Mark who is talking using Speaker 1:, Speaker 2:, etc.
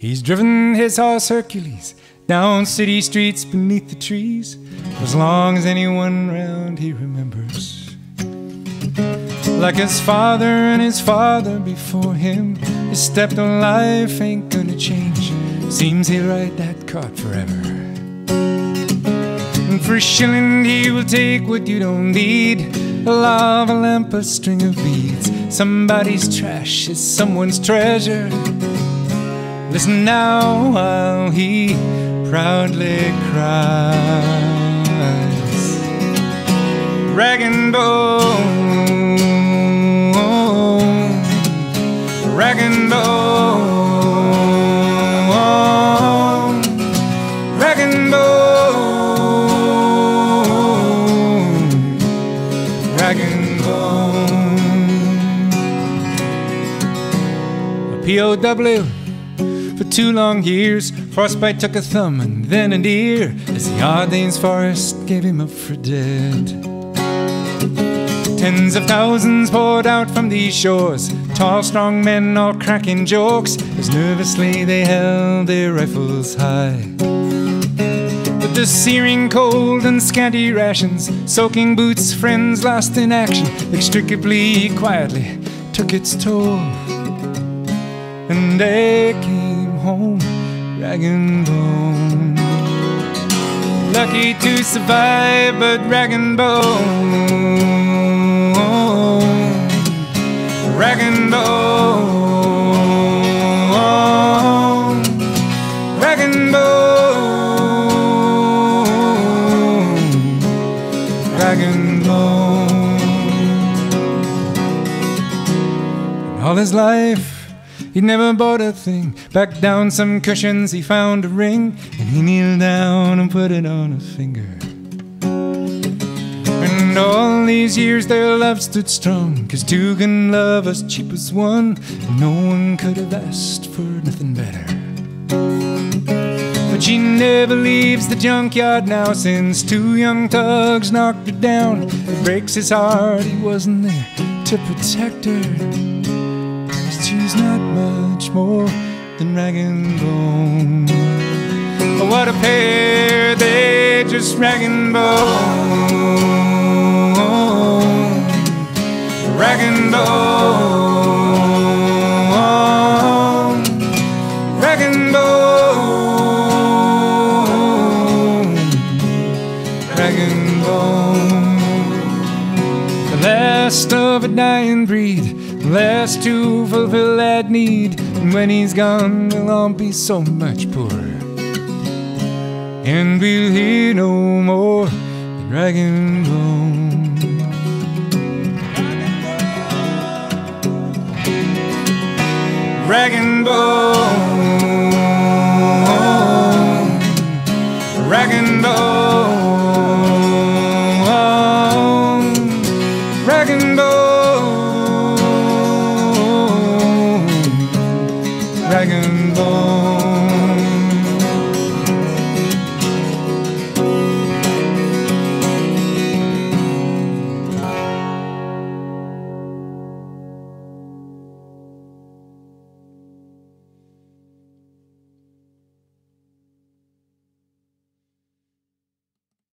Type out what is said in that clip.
Speaker 1: He's driven his horse Hercules down city streets beneath the trees as long as anyone round he remembers. Like his father and his father before him, his Steptoe life ain't gonna change. Seems he'll ride that cart forever. And for a shilling, he will take what you don't need a lava lamp, a string of beads. Somebody's trash is someone's treasure. Listen now while he proudly cries. Rag and bone, rag and bone, rag and POW for two long years. Frostbite took a thumb and then an ear as the Ardennes forest gave him up for dead. Tens of thousands poured out from these shores, tall, strong men all cracking jokes as nervously they held their rifles high. But the searing cold and scanty rations, soaking boots, friends lost in action, inextricably, quietly took its toll. And they came home rag and bone. Lucky to survive, but rag and bone. Rag and bone. Rag and bone. Rag and bone. All his life. He'd never bought a thing. Back down some cushions, he found a ring, and he kneeled down and put it on a finger. And all these years their love stood strong, cause two can love as cheap as one, and no one could have asked for nothing better. But she never leaves the junkyard now since two young thugs knocked her down. It breaks his heart he wasn't there to protect her. More than rag and bone. But oh, what a pair, they just rag and bone. Rag and bone. Rag and bone. Rag and bone. The last of a dying breed last to fulfill that need. When he's gone, we'll all be so much poorer. And we'll hear no more the dragon bone. dragon bone, rag and bone. dragonborn.